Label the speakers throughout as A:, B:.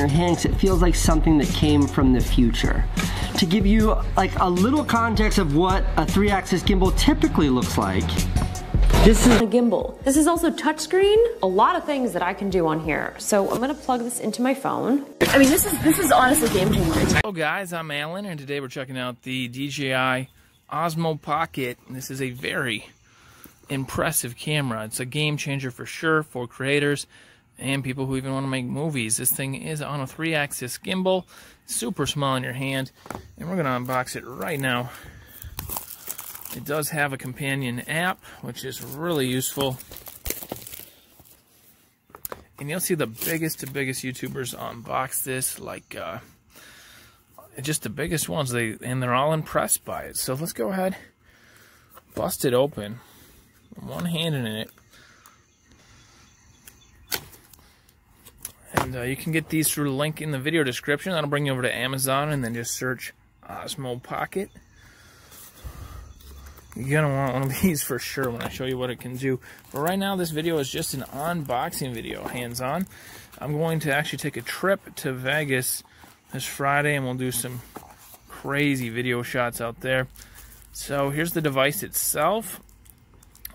A: your hand because it feels like something that came from the future. To give you like a little context of what a three axis gimbal typically looks like,
B: this is a gimbal. This is also touchscreen. A lot of things that I can do on here. So I'm gonna plug this into my phone. I mean, this is this is honestly game changing.
C: Hello guys, I'm Alan, and today we're checking out the DJI Osmo Pocket. This is a very impressive camera. It's a game changer for sure for creators and people who even want to make movies. This thing is on a three-axis gimbal, super small in your hand, and we're going to unbox it right now. It does have a companion app, which is really useful. And you'll see the biggest to biggest YouTubers unbox this, like uh, just the biggest ones. They and they're all impressed by it. So let's go ahead, bust it open. One hand in it. And uh, you can get these through the link in the video description. That'll bring you over to Amazon and then just search Osmo Pocket. You're going to want one of these for sure when I show you what it can do. But right now, this video is just an unboxing video, hands-on. I'm going to actually take a trip to Vegas this Friday, and we'll do some crazy video shots out there. So here's the device itself.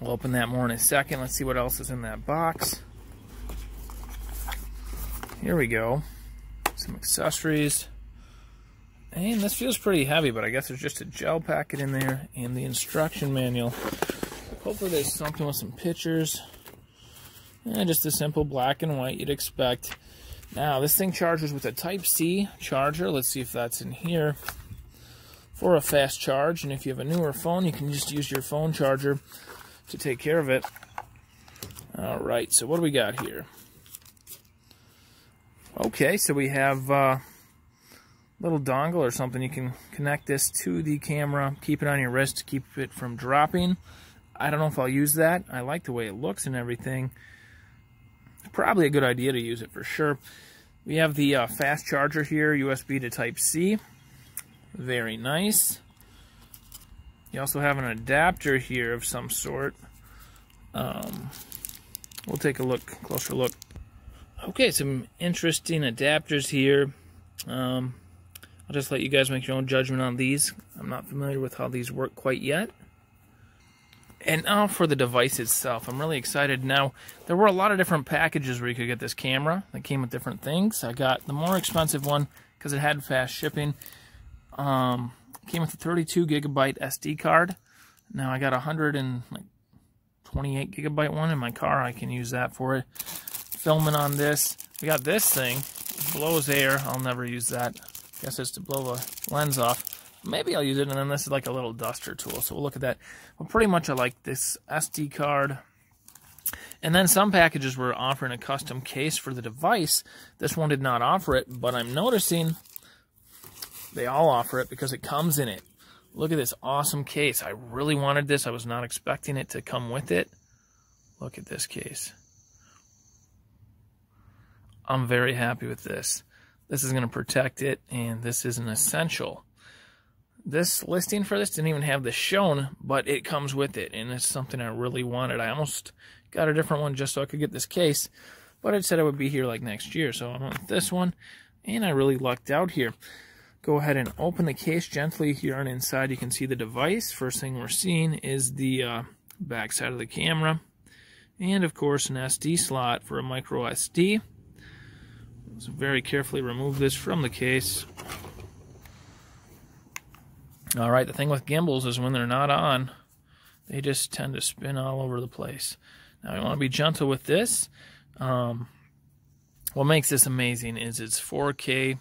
C: We'll open that more in a second. Let's see what else is in that box. Here we go. Some accessories. And this feels pretty heavy, but I guess there's just a gel packet in there and the instruction manual. Hopefully there's something with some pictures. And just a simple black and white you'd expect. Now, this thing charges with a Type-C charger. Let's see if that's in here. For a fast charge, and if you have a newer phone, you can just use your phone charger to take care of it. All right, so what do we got here? Okay, so we have... a little dongle or something. You can connect this to the camera, keep it on your wrist to keep it from dropping. I don't know if I'll use that. I like the way it looks and everything. Probably a good idea to use it for sure. We have the uh, fast charger here, USB to Type-C. Very nice. You also have an adapter here of some sort. Um, we'll take a look, closer look. Okay, some interesting adapters here. Um, I'll just let you guys make your own judgment on these. I'm not familiar with how these work quite yet. And now for the device itself. I'm really excited. Now, there were a lot of different packages where you could get this camera that came with different things. I got the more expensive one because it had fast shipping. Um, came with a 32 gigabyte SD card. Now I got a 128 gigabyte one in my car. I can use that for it. Filming on this. We got this thing. Blows air. I'll never use that guess it's to blow the lens off. Maybe I'll use it, and then this is like a little duster tool, so we'll look at that. Well, pretty much I like this SD card. And then some packages were offering a custom case for the device. This one did not offer it, but I'm noticing they all offer it because it comes in it. Look at this awesome case. I really wanted this. I was not expecting it to come with it. Look at this case. I'm very happy with this. This is going to protect it, and this is an essential. This listing for this didn't even have this shown, but it comes with it, and it's something I really wanted. I almost got a different one just so I could get this case, but it said it would be here like next year, so I went with this one, and I really lucked out here. Go ahead and open the case gently here on inside. You can see the device. First thing we're seeing is the uh, back side of the camera, and of course an SD slot for a micro SD. So very carefully remove this from the case. All right, the thing with gimbals is when they're not on, they just tend to spin all over the place. Now, we want to be gentle with this. Um, what makes this amazing is its 4K,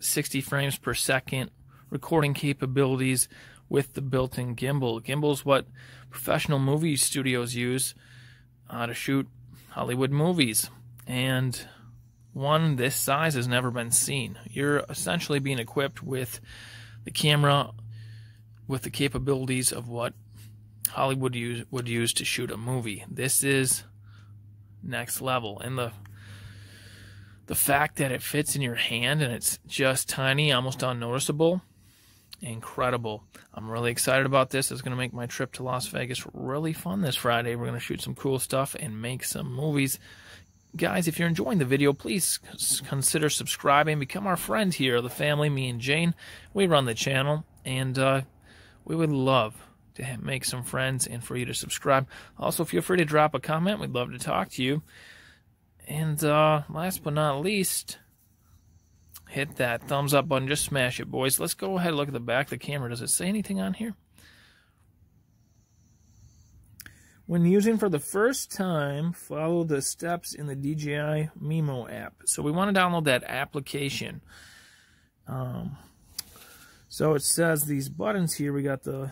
C: 60 frames per second recording capabilities with the built-in gimbal. Gimbal is what professional movie studios use uh, to shoot Hollywood movies. And one this size has never been seen. You're essentially being equipped with the camera with the capabilities of what Hollywood use, would use to shoot a movie. This is next level. And the the fact that it fits in your hand and it's just tiny, almost unnoticeable, incredible. I'm really excited about this. It's going to make my trip to Las Vegas really fun this Friday. We're going to shoot some cool stuff and make some movies guys, if you're enjoying the video, please consider subscribing. Become our friend here, the family, me and Jane. We run the channel, and uh, we would love to make some friends and for you to subscribe. Also, feel free to drop a comment. We'd love to talk to you. And uh, last but not least, hit that thumbs up button. Just smash it, boys. Let's go ahead and look at the back of the camera. Does it say anything on here? When using for the first time, follow the steps in the DJI Mimo app. So we want to download that application. Um, so it says these buttons here. We got the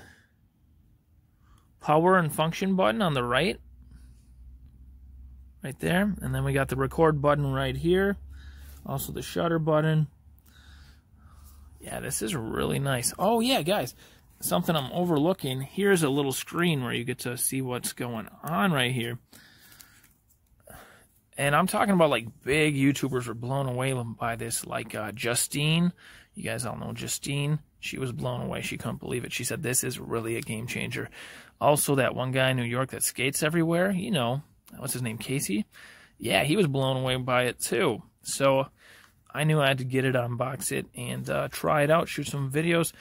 C: power and function button on the right. Right there. And then we got the record button right here. Also the shutter button. Yeah, this is really nice. Oh, yeah, guys something I'm overlooking, here's a little screen where you get to see what's going on right here. And I'm talking about like big YouTubers were blown away by this, like uh, Justine. You guys all know Justine. She was blown away. She couldn't believe it. She said, This is really a game changer. Also, that one guy in New York that skates everywhere, you know, what's his name, Casey? Yeah, he was blown away by it too. So I knew I had to get it, unbox it, and uh, try it out, shoot some videos.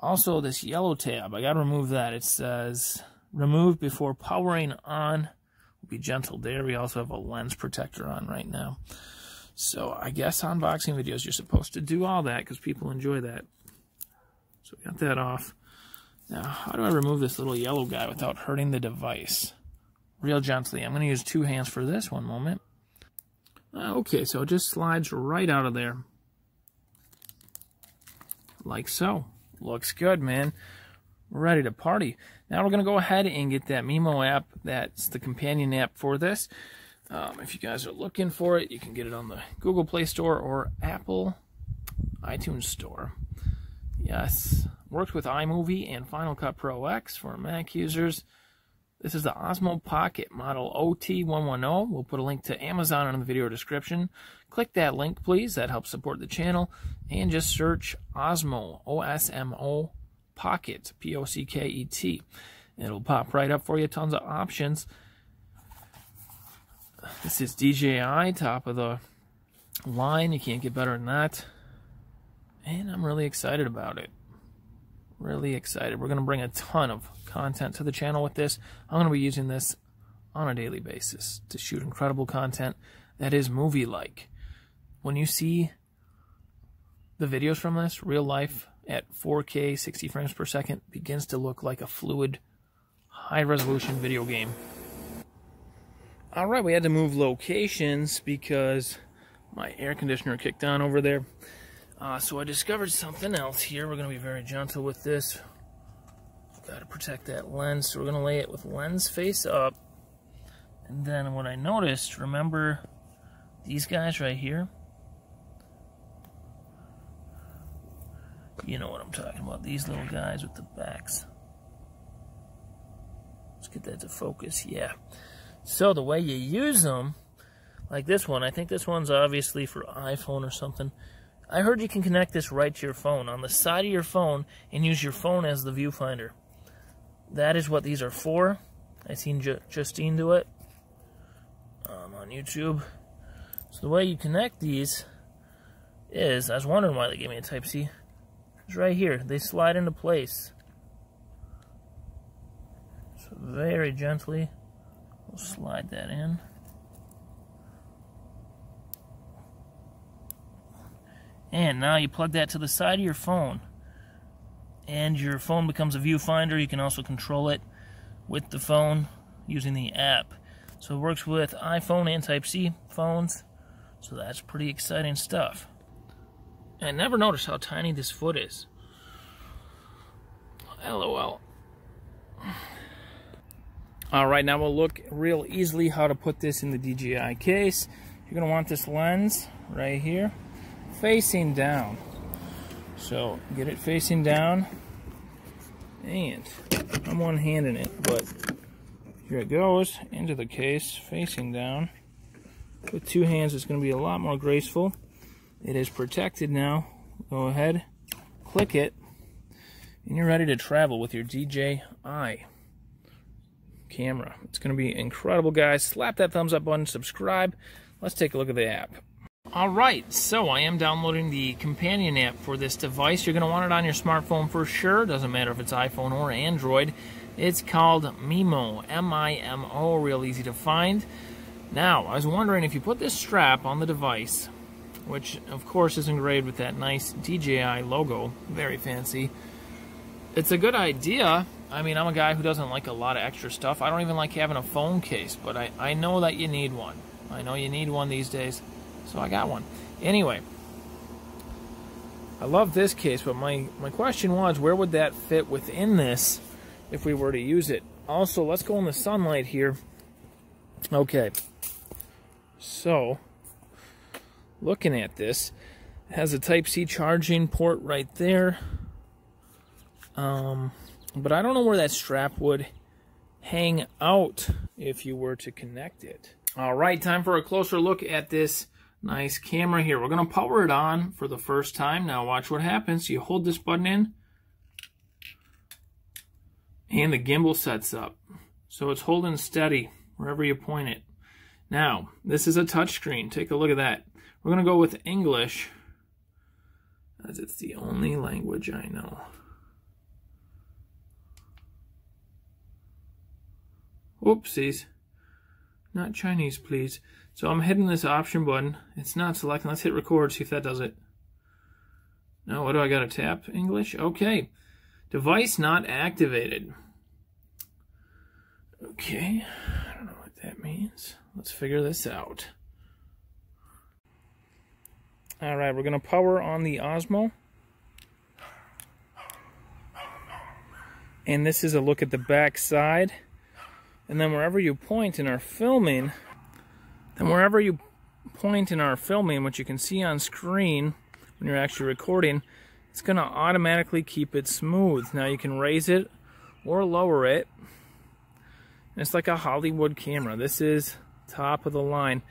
C: Also, this yellow tab, I got to remove that. It says remove before powering on. Be gentle there. We also have a lens protector on right now. So I guess unboxing videos, you're supposed to do all that because people enjoy that. So we got that off. Now, how do I remove this little yellow guy without hurting the device? Real gently. I'm going to use two hands for this one moment. Uh, okay, so it just slides right out of there. Like so. Looks good, man. We're ready to party. Now we're going to go ahead and get that Mimo app. That's the companion app for this. Um, if you guys are looking for it, you can get it on the Google Play Store or Apple iTunes Store. Yes, works with iMovie and Final Cut Pro X for Mac users. This is the Osmo Pocket model OT110. We'll put a link to Amazon in the video description. Click that link, please. That helps support the channel. And just search Osmo, O-S-M-O Pocket, P-O-C-K-E-T. It'll pop right up for you. Tons of options. This is DJI, top of the line. You can't get better than that. And I'm really excited about it. Really excited. We're going to bring a ton of content to the channel with this. I'm going to be using this on a daily basis to shoot incredible content that is movie-like. When you see the videos from this, real life at 4K 60 frames per second begins to look like a fluid, high-resolution video game. Alright, we had to move locations because my air conditioner kicked on over there. Uh, so I discovered something else here. We're going to be very gentle with this. Got to protect that lens, so we're going to lay it with lens face up. And then what I noticed, remember these guys right here? You know what I'm talking about, these little guys with the backs. Let's get that to focus, yeah. So the way you use them, like this one, I think this one's obviously for iPhone or something. I heard you can connect this right to your phone, on the side of your phone, and use your phone as the viewfinder that is what these are for. I seen Ju Justine do it um, on YouTube. So the way you connect these is, I was wondering why they gave me a Type-C. It's right here. They slide into place. So very gently, we'll slide that in. And now you plug that to the side of your phone and your phone becomes a viewfinder. You can also control it with the phone using the app. So it works with iPhone and Type-C phones. So that's pretty exciting stuff. I never noticed how tiny this foot is. LOL. Alright, now we'll look real easily how to put this in the DJI case. You're going to want this lens right here facing down. So get it facing down and I'm one-handing it, but here it goes into the case, facing down. With two hands, it's going to be a lot more graceful. It is protected now. Go ahead, click it, and you're ready to travel with your DJI camera. It's going to be incredible, guys. Slap that thumbs up button, subscribe. let's take a look at the app. All right, so I am downloading the companion app for this device. You're going to want it on your smartphone for sure. Doesn't matter if it's iPhone or Android. It's called Mimo, M-I-M-O, real easy to find. Now, I was wondering if you put this strap on the device, which of course is engraved with that nice DJI logo, very fancy. It's a good idea. I mean, I'm a guy who doesn't like a lot of extra stuff. I don't even like having a phone case, but I, I know that you need one. I know you need one these days, so I got one. Anyway, I love this case, but my, my question was, where would that fit within this if we were to use it? Also, let's go in the sunlight here. Okay, so looking at this, it has a Type-C charging port right there. Um, but I don't know where that strap would hang out if you were to connect it. All right, time for a closer look at this nice camera here. We're going to power it on for the first time. Now watch what happens. You hold this button in and the gimbal sets up. So it's holding steady wherever you point it. Now, this is a touchscreen. Take a look at that. We're going to go with English as it's the only language I know. Oopsies. Not Chinese, please. So I'm hitting this option button. It's not selecting. Let's hit record, see if that does it. No, what do I got to tap? English? Okay. Device not activated. Okay. I don't know what that means. Let's figure this out. All right, we're going to power on the Osmo. And this is a look at the back side. And then wherever you point in our filming, then wherever you point in our filming, what you can see on screen when you're actually recording, it's going to automatically keep it smooth. Now you can raise it or lower it. It's like a Hollywood camera. This is top of the line.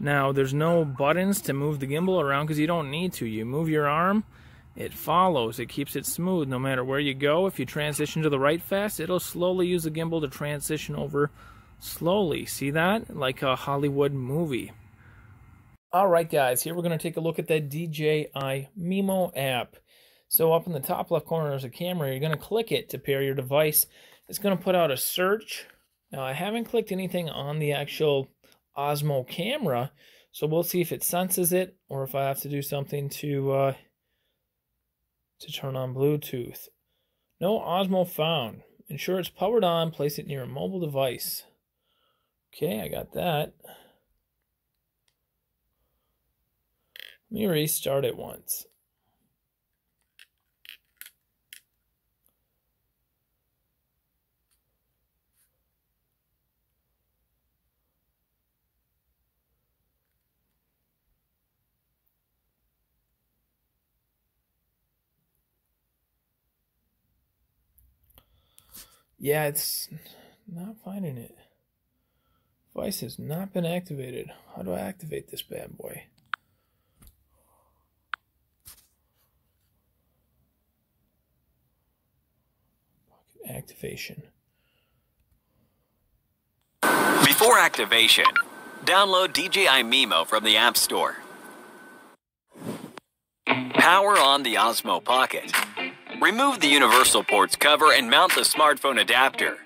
C: Now there's no buttons to move the gimbal around because you don't need to. You move your arm it follows. It keeps it smooth no matter where you go. If you transition to the right fast, it'll slowly use the gimbal to transition over slowly. See that? Like a Hollywood movie. Alright guys, here we're going to take a look at the DJI Mimo app. So up in the top left corner there's a camera. You're going to click it to pair your device. It's going to put out a search. Now I haven't clicked anything on the actual Osmo camera, so we'll see if it senses it or if I have to do something to... Uh, to turn on Bluetooth. No Osmo found. Ensure it's powered on. Place it near a mobile device. Okay, I got that. Let me restart it once. Yeah, it's not finding it. Device has not been activated. How do I activate this bad boy? Activation.
D: Before activation, download DJI Mimo from the App Store. Power on the Osmo Pocket. Remove the universal ports cover and mount the smartphone adapter.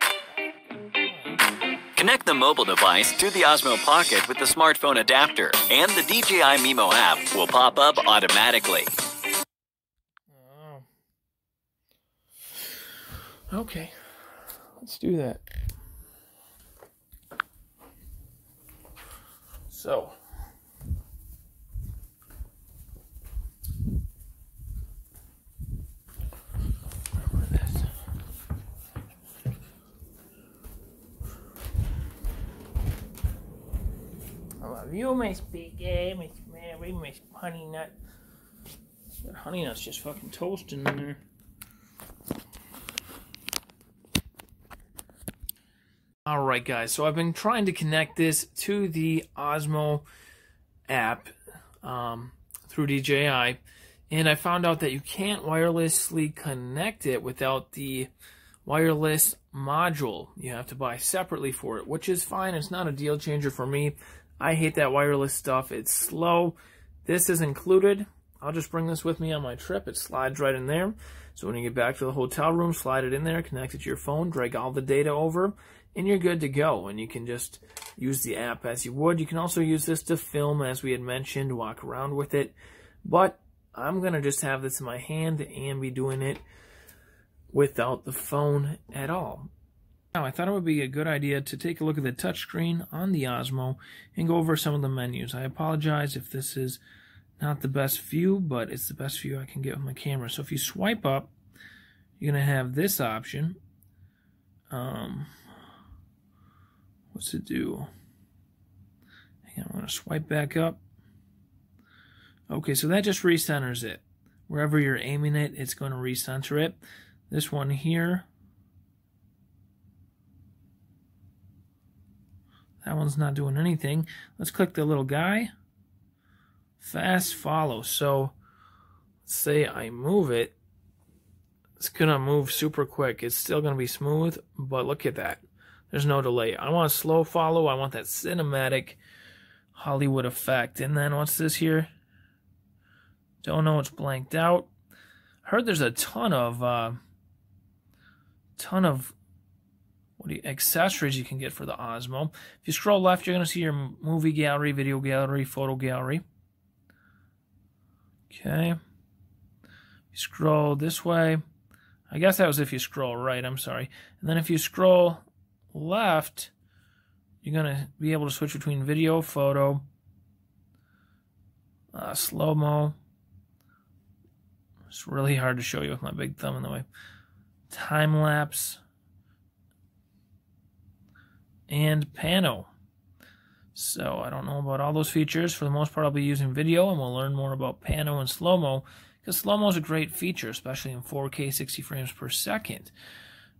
D: Connect the mobile device to the Osmo Pocket with the smartphone adapter, and the DJI Mimo app will pop up automatically.
C: Oh. Okay, let's do that. So, you, Miss Piggy, Miss Mary, Miss Honey Nut. Honey Nut's just fucking toasting in there. Alright guys, so I've been trying to connect this to the Osmo app um, through DJI, and I found out that you can't wirelessly connect it without the wireless module. You have to buy separately for it, which is fine. It's not a deal changer for me. I hate that wireless stuff. It's slow. This is included. I'll just bring this with me on my trip. It slides right in there. So when you get back to the hotel room, slide it in there, connect it to your phone, drag all the data over, and you're good to go. And you can just use the app as you would. You can also use this to film, as we had mentioned, walk around with it. But I'm going to just have this in my hand and be doing it without the phone at all. Now, I thought it would be a good idea to take a look at the touchscreen on the Osmo and go over some of the menus. I apologize if this is not the best view, but it's the best view I can get with my camera. So if you swipe up, you're going to have this option. Um, what's it do? Hang on, I'm going to swipe back up. Okay, so that just recenters it. Wherever you're aiming it, it's going to recenter it. This one here, that one's not doing anything. Let's click the little guy. Fast follow. So, let's say I move it. It's going to move super quick. It's still going to be smooth, but look at that. There's no delay. I want slow follow. I want that cinematic Hollywood effect. And then what's this here? Don't know. It's blanked out. Heard there's a ton of uh, ton of what accessories you can get for the Osmo. If you scroll left, you're going to see your movie gallery, video gallery, photo gallery. Okay. You scroll this way. I guess that was if you scroll right. I'm sorry. And then if you scroll left, you're going to be able to switch between video, photo, uh, slow-mo. It's really hard to show you with my big thumb in the way time lapse, and pano. So I don't know about all those features. For the most part, I'll be using video, and we'll learn more about pano and slow-mo, because slow-mo is a great feature, especially in 4K 60 frames per second.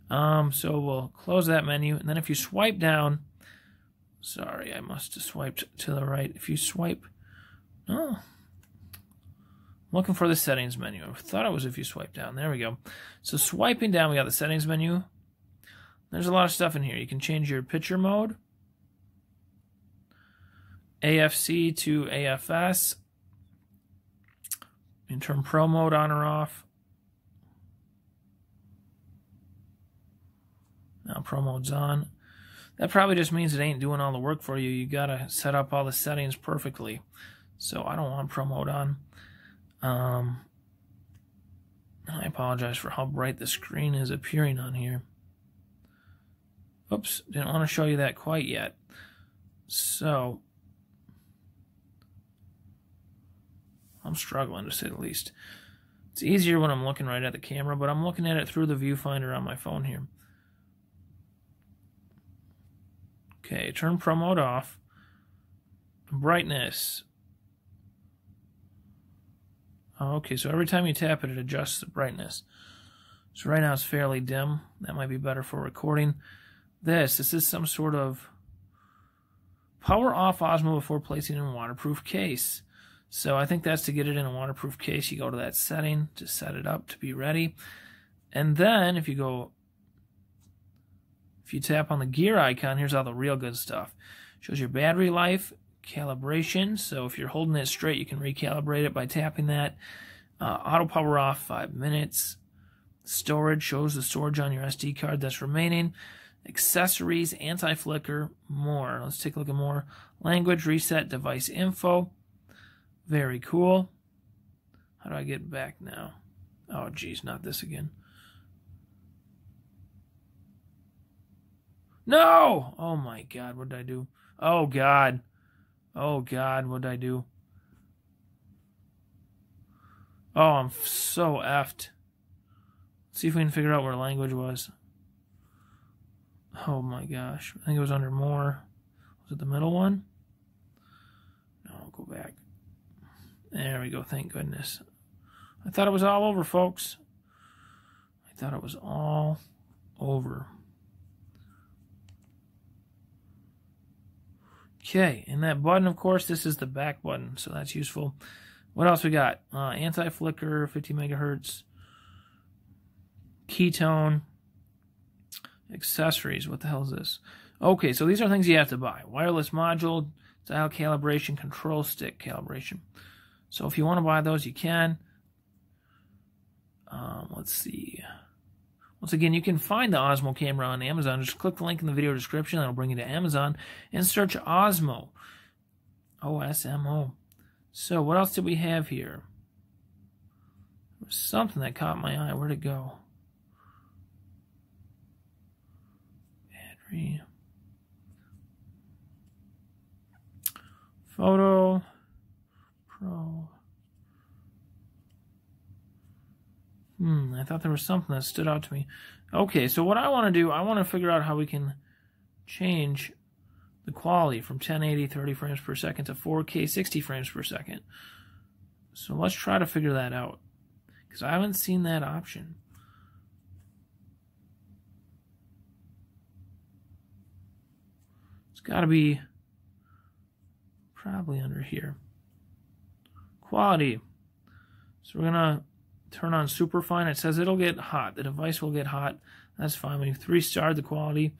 C: Um, so we'll close that menu, and then if you swipe down, sorry, I must have swiped to the right. If you swipe, oh, looking for the settings menu. I thought it was if you swipe down. There we go. So swiping down, we got the settings menu. There's a lot of stuff in here. You can change your picture mode. AFC to AFS. You can turn Pro mode on or off. Now Pro mode's on. That probably just means it ain't doing all the work for you. You gotta set up all the settings perfectly. So I don't want Pro mode on. Um, I apologize for how bright the screen is appearing on here. Oops, didn't want to show you that quite yet. So, I'm struggling to say the least. It's easier when I'm looking right at the camera, but I'm looking at it through the viewfinder on my phone here. Okay, turn Pro mode off. Brightness. Okay, so every time you tap it, it adjusts the brightness. So right now it's fairly dim. That might be better for recording. This, this is some sort of power off Osmo before placing in waterproof case. So I think that's to get it in a waterproof case. You go to that setting to set it up to be ready. And then if you go, if you tap on the gear icon, here's all the real good stuff. Shows your battery life, calibration. So if you're holding it straight, you can recalibrate it by tapping that. Uh, auto power off, five minutes. Storage shows the storage on your SD card that's remaining. Accessories, anti-flicker, more. Let's take a look at more. Language, reset, device info. Very cool. How do I get back now? Oh, geez, not this again. No! Oh my god, what did I do? Oh god. Oh God, what did I do? Oh, I'm so effed. Let's see if we can figure out where language was. Oh my gosh. I think it was under more. Was it the middle one? No, I'll go back. There we go. Thank goodness. I thought it was all over, folks. I thought it was all over. Okay, and that button, of course, this is the back button, so that's useful. What else we got? Uh, anti-flicker, 50 megahertz, ketone, accessories. What the hell is this? Okay, so these are things you have to buy. Wireless module, dial calibration, control stick calibration. So if you want to buy those, you can. Um, let's see. Once again, you can find the Osmo camera on Amazon. Just click the link in the video description. That'll bring you to Amazon and search Osmo. O-S-M-O. So what else did we have here? Something that caught my eye. Where'd it go? Battery. Photo. Pro. Hmm, I thought there was something that stood out to me. Okay, so what I want to do, I want to figure out how we can change the quality from 1080 30 frames per second to 4K 60 frames per second. So let's try to figure that out because I haven't seen that option. Got to be probably under here. Quality. So we're going to turn on superfine. It says it'll get hot. The device will get hot. That's fine. We've three starred the quality.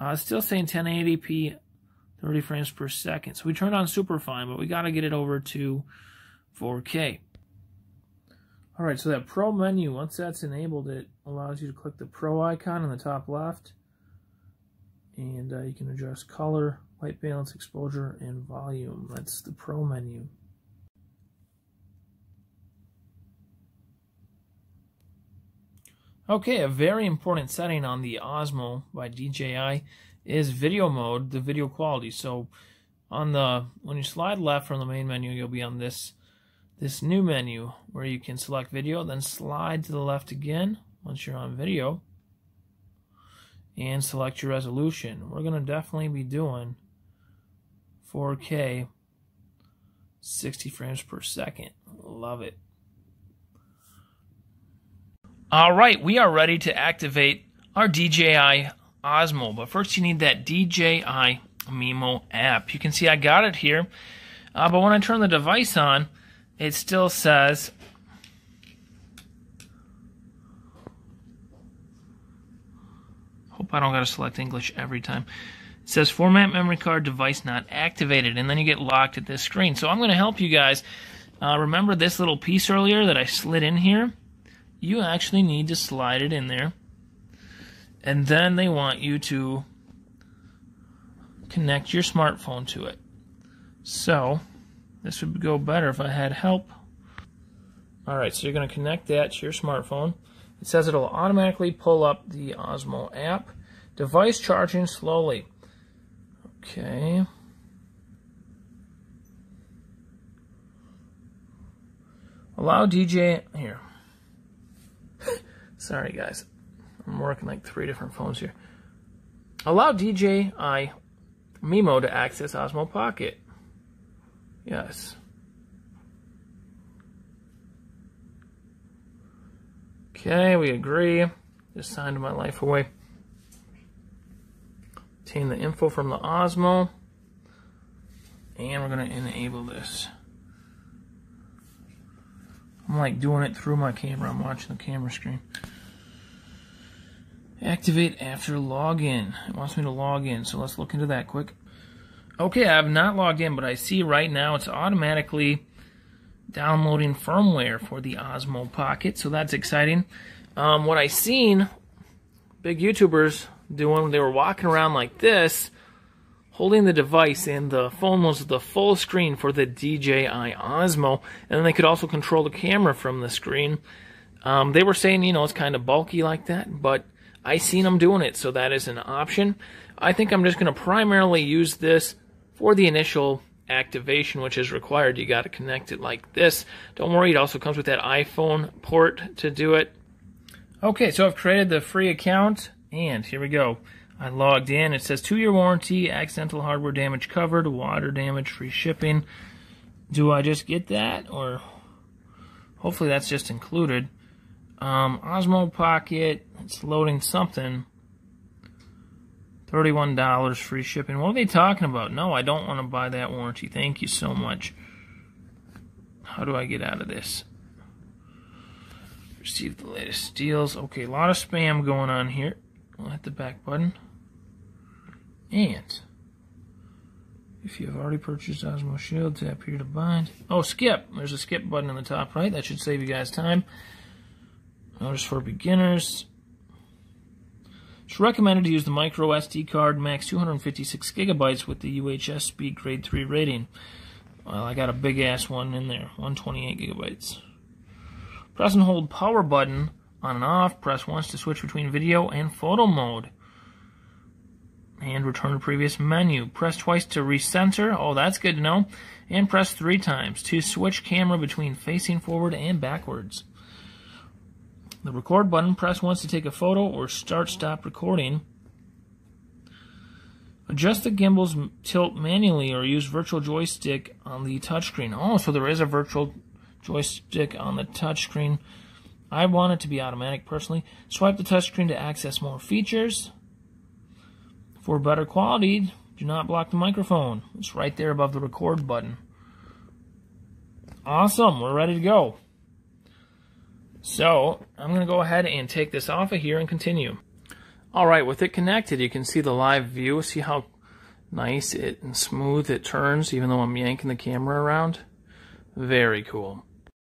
C: Uh, it's still saying 1080p, 30 frames per second. So we turned on superfine, but we got to get it over to 4K. All right, so that Pro menu, once that's enabled, it allows you to click the Pro icon in the top left. And uh, you can adjust color, white balance, exposure, and volume. That's the Pro menu. Okay, a very important setting on the Osmo by DJI is video mode, the video quality. So on the when you slide left from the main menu, you'll be on this this new menu where you can select video, then slide to the left again once you're on video and select your resolution. We're going to definitely be doing 4K 60 frames per second. Love it. All right, we are ready to activate our DJI Osmo, but first you need that DJI Mimo app. You can see I got it here, uh, but when I turn the device on, it still says hope I don't got to select English every time. It says format memory card device not activated, and then you get locked at this screen. So I'm going to help you guys. Uh, remember this little piece earlier that I slid in here? you actually need to slide it in there. And then they want you to connect your smartphone to it. So, this would go better if I had help. Alright, so you're going to connect that to your smartphone. It says it'll automatically pull up the Osmo app. Device charging slowly. Okay. Allow DJ here. Sorry, guys. I'm working like three different phones here. Allow DJI Mimo to access Osmo Pocket. Yes. Okay, we agree. Just signed my life away. Obtain the info from the Osmo. And we're going to enable this. I'm like doing it through my camera. I'm watching the camera screen. Activate after login. It wants me to log in, so let's look into that quick. Okay, I have not logged in, but I see right now it's automatically downloading firmware for the Osmo Pocket, so that's exciting. Um, what I seen big YouTubers doing, they were walking around like this, holding the device and the phone was the full screen for the DJI Osmo and they could also control the camera from the screen. Um, they were saying, you know, it's kind of bulky like that, but I seen them doing it, so that is an option. I think I'm just going to primarily use this for the initial activation, which is required. You got to connect it like this. Don't worry, it also comes with that iPhone port to do it. Okay, so I've created the free account, and here we go. I logged in. It says two-year warranty, accidental hardware damage covered, water damage, free shipping. Do I just get that, or hopefully that's just included? Um, Osmo Pocket, it's loading something. $31 free shipping. What are they talking about? No, I don't want to buy that warranty. Thank you so much. How do I get out of this? Receive the latest deals. Okay, a lot of spam going on here. I'll hit the back button. And If you have already purchased Osmo Shield, tap here to bind. Oh, skip. There's a skip button in the top right. That should save you guys time. Notice for beginners. It's recommended to use the micro SD card, max 256 gigabytes with the UHS Speed Grade 3 rating. Well, I got a big ass one in there, 128 gigabytes. Press and hold power button on and off. Press once to switch between video and photo mode. And return to previous menu. Press twice to recenter. Oh, that's good to know. And press three times to switch camera between facing forward and backwards. The record button, press once to take a photo or start stop recording. Adjust the gimbal's tilt manually or use virtual joystick on the touchscreen. Oh, so there is a virtual joystick on the touchscreen. I want it to be automatic personally. Swipe the touchscreen to access more features. For better quality, do not block the microphone. It's right there above the record button. Awesome, we're ready to go. So, I'm going to go ahead and take this off of here and continue. Alright, with it connected, you can see the live view. See how nice it and smooth it turns, even though I'm yanking the camera around? Very cool.